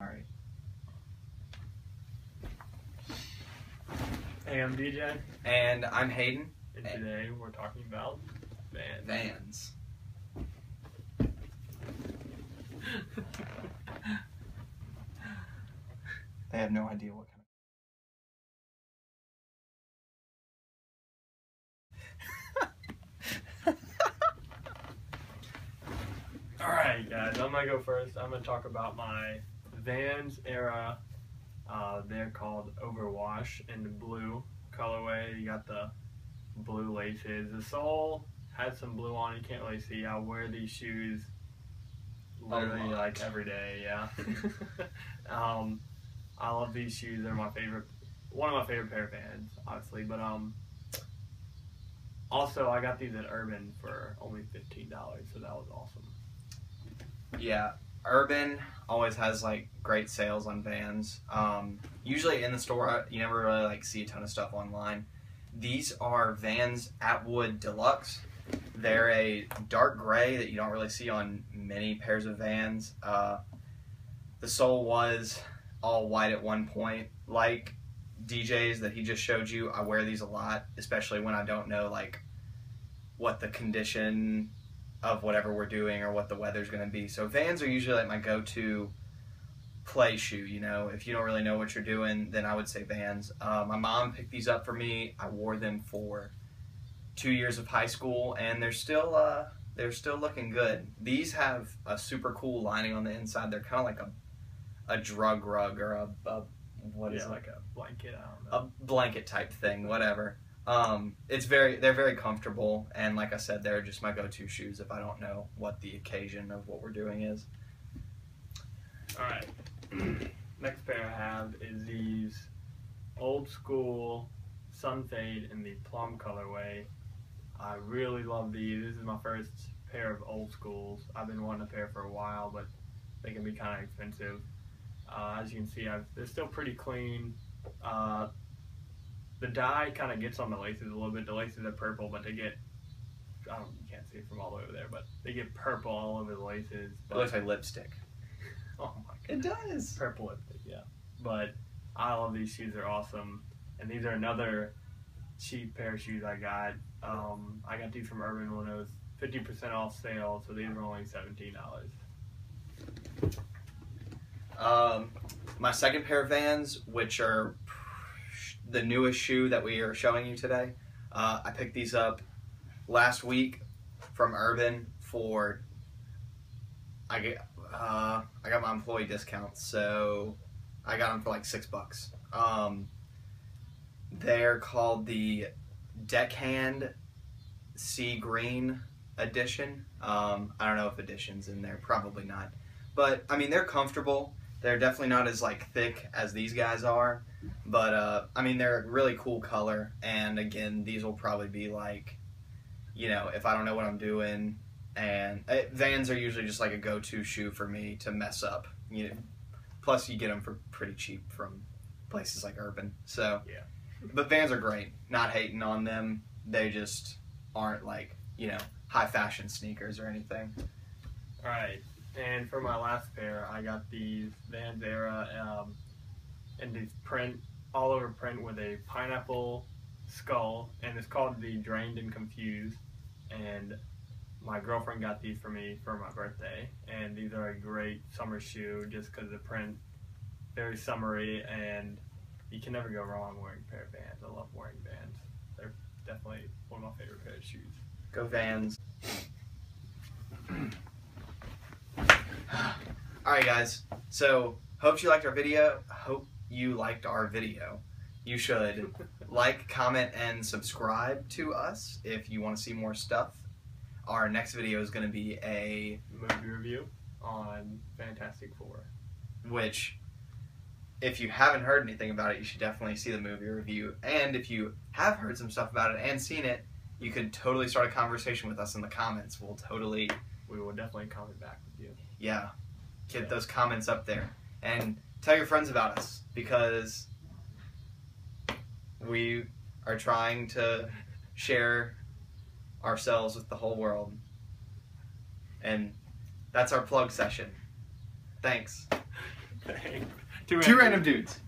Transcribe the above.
All right. Hey, I'm DJ, And I'm Hayden. and today we're talking about vans. Vans. They have no idea what kind of. All right, guys, I'm gonna go first. I'm gonna talk about my Vans era. Uh, they're called Overwash in the blue colorway. You got the blue laces. The sole has some blue on. You can't really see. I wear these shoes literally like every day. Yeah. um, I love these shoes. They're my favorite. One of my favorite pair of Vans, obviously. But um, also I got these at Urban for only fifteen dollars, so that was awesome. Yeah, Urban always has like great sales on Vans. Um, usually in the store, you never really like see a ton of stuff online. These are Vans Atwood Deluxe. They're a dark gray that you don't really see on many pairs of Vans. Uh, the sole was all white at one point. Like DJs that he just showed you, I wear these a lot, especially when I don't know like what the condition of whatever we're doing or what the weather's going to be. So Vans are usually like my go-to play shoe. You know, if you don't really know what you're doing, then I would say Vans. Uh, my mom picked these up for me. I wore them for two years of high school, and they're still uh, they're still looking good. These have a super cool lining on the inside. They're kind of like a a drug rug or a, a what is yeah, it? like a blanket. I don't know. a blanket type thing, whatever. Um, it's very they're very comfortable, and like I said, they're just my go-to shoes if I don't know what the occasion of what we're doing is. All right. Next pair I have is these old school Sunfade in the plum colorway. I really love these. This is my first pair of old schools. I've been wanting a pair for a while, but they can be kind of expensive. Uh, as you can see, I've, they're still pretty clean. Uh, the dye kind of gets on the laces a little bit. The laces are purple, but they get I don't you can't see it from all the way over there, but they get purple all over the laces. It looks like lipstick. oh my god. It does. purple lipstick, yeah. But I love these shoes; they're awesome, and these are another cheap pair of shoes I got. Um, I got these from Urban when it was fifty percent off sale, so these were only seventeen dollars. Um, my second pair of Vans, which are the newest shoe that we are showing you today, uh, I picked these up last week from Urban for. I get uh, I got my employee discount, so I got them for like six bucks. Um, they're called the Deckhand Sea Green edition. Um, I don't know if edition's in there, probably not. But I mean, they're comfortable. They're definitely not as like thick as these guys are, but uh, I mean, they're a really cool color. And again, these will probably be like, you know, if I don't know what I'm doing. And uh, Vans are usually just like a go-to shoe for me to mess up. You know, plus you get them for pretty cheap from places like Urban. So Yeah. but Vans are great. Not hating on them. They just aren't like you know high fashion sneakers or anything. All right, and for my last pair, I got these Vans Era um, and these print all over print with a pineapple skull, and it's called the Drained and Confused. And my girlfriend got these for me for my birthday, and these are a great summer shoe just because the print very summery, and you can never go wrong wearing a pair of Vans. I love wearing Vans. They're definitely one of my favorite pair of shoes. Go Vans. All right, guys. So hope you liked our video. Hope you liked our video. You should like, comment, and subscribe to us if you want to see more stuff. Our next video is going to be a Movie review on Fantastic Four. which if you haven't heard anything about it, you should definitely see the movie review. And if you have heard some stuff about it and seen it, you can totally start a conversation with us in the comments. We'll totally, We will definitely comment back with you. yeah, get those comments up there. And tell your friends about us because we are trying to share ourselves with the whole world. And that's our plug session. Thanks. Two, Two random dudes.